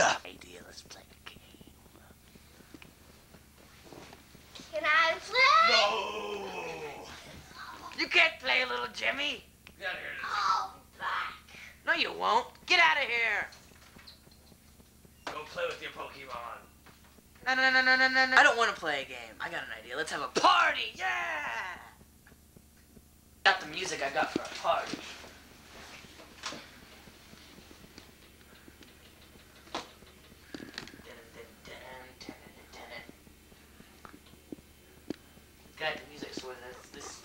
idea. Let's play a game. Can I play? No. You can't play, little Jimmy. Get out of here. Oh, back. No, you won't. Get out of here. Go play with your Pokemon. No, no, no, no, no, no, no. I don't want to play a game. I got an idea. Let's have a party. Yeah. Got the music I got for a party. one. That's this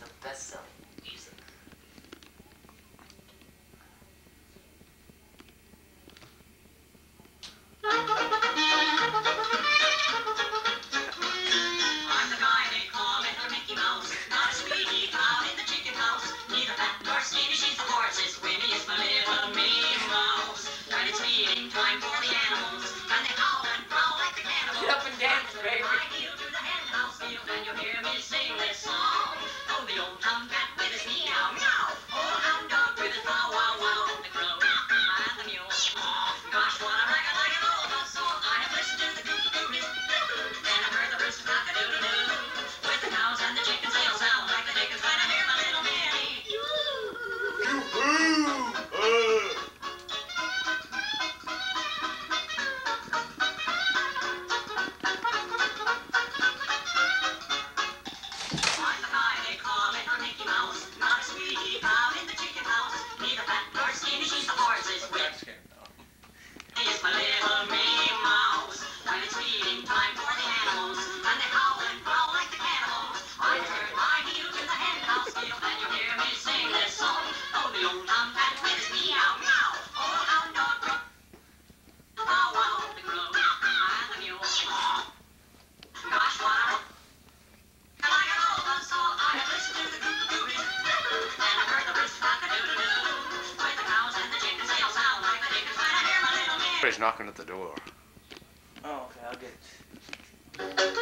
Somebody's knocking at the door. Oh, okay, I'll get it.